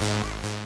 we